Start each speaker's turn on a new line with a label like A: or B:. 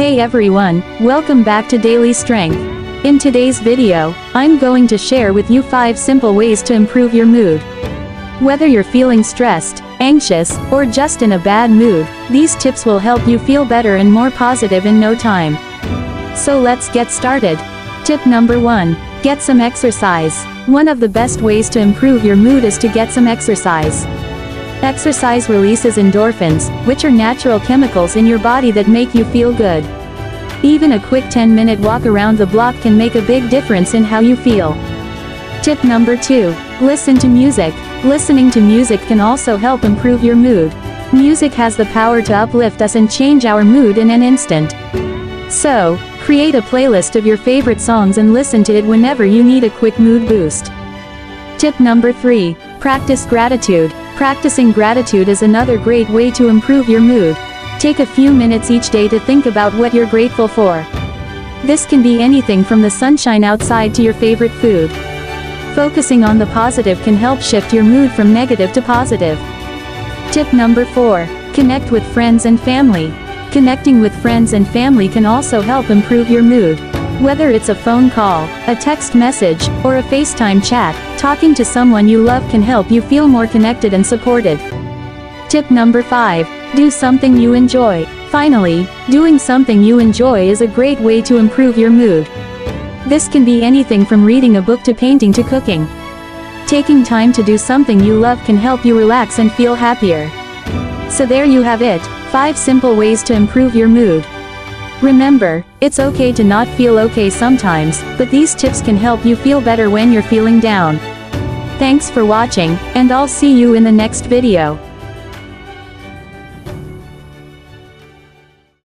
A: Hey everyone, welcome back to Daily Strength. In today's video, I'm going to share with you 5 simple ways to improve your mood. Whether you're feeling stressed, anxious, or just in a bad mood, these tips will help you feel better and more positive in no time. So let's get started. Tip number 1. Get some exercise. One of the best ways to improve your mood is to get some exercise. Exercise releases endorphins, which are natural chemicals in your body that make you feel good. Even a quick 10-minute walk around the block can make a big difference in how you feel. Tip number 2. Listen to music. Listening to music can also help improve your mood. Music has the power to uplift us and change our mood in an instant. So, create a playlist of your favorite songs and listen to it whenever you need a quick mood boost. Tip number 3. Practice gratitude. Practicing gratitude is another great way to improve your mood. Take a few minutes each day to think about what you're grateful for. This can be anything from the sunshine outside to your favorite food. Focusing on the positive can help shift your mood from negative to positive. Tip number 4. Connect with friends and family. Connecting with friends and family can also help improve your mood. Whether it's a phone call, a text message, or a FaceTime chat, talking to someone you love can help you feel more connected and supported. Tip number 5. Do something you enjoy. Finally, doing something you enjoy is a great way to improve your mood. This can be anything from reading a book to painting to cooking. Taking time to do something you love can help you relax and feel happier. So there you have it, 5 simple ways to improve your mood. Remember, it's okay to not feel okay sometimes, but these tips can help you feel better when you're feeling down. Thanks for watching, and I'll see you in the next video.